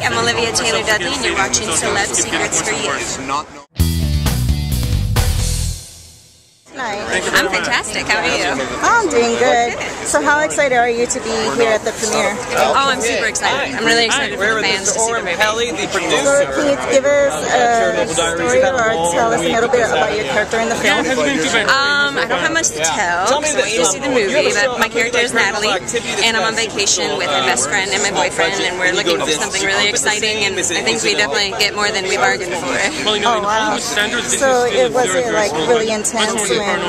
I'm Olivia Taylor Dudley, and you're watching Celeb Secrets for You. I'm fantastic. How are you? I'm doing good. So how excited are you to be here at the premiere? Oh, I'm super excited. I'm really excited for the fans to see the movie. Kelly, the So producer. can you give us a story or tell us a little bit about your character in the film? Um, I don't have much to tell because I need to see the movie, but my character is Natalie, and I'm on vacation with my best friend and my boyfriend, and we're looking for something really exciting, and I think we definitely get more than we bargained for. Oh wow. So it was it like really intense when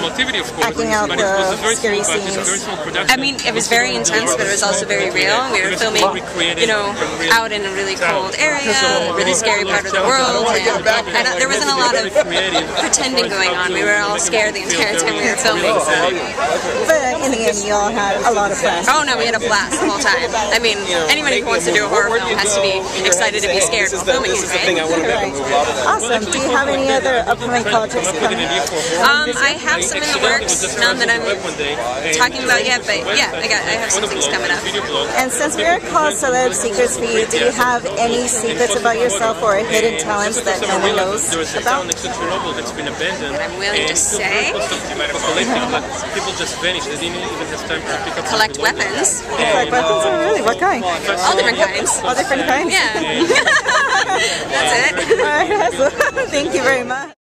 acting out the scary scenes? I mean, it was very intense, but it was also very real. We were filming, you know, out in a really cold area, a really scary part of the world, and, and there wasn't a lot of pretending going on. We were all scared the entire time we were filming. So. But in the end, you all had a lot of fun. Oh no, we had a blast the whole time. I mean, anybody who wants to do a horror film has to be excited to be scared while filming it, right? Awesome. Do you have any other upcoming projects coming? Um, I have some in the works, none that I'm talking about yet, but yeah, I got, I have some things coming up. And since we're called Celeb Secrets for You, do you have any secrets about yourself or hidden talents that no one knows about? That I'm willing to say. People just vanished. They didn't even have time to pick up Collect weapons, Like weapons? Oh, really? What kind? all different kinds. All different kinds? Yeah. That's it. All right, awesome. Thank you very much.